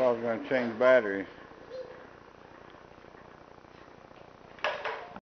I was gonna change batteries.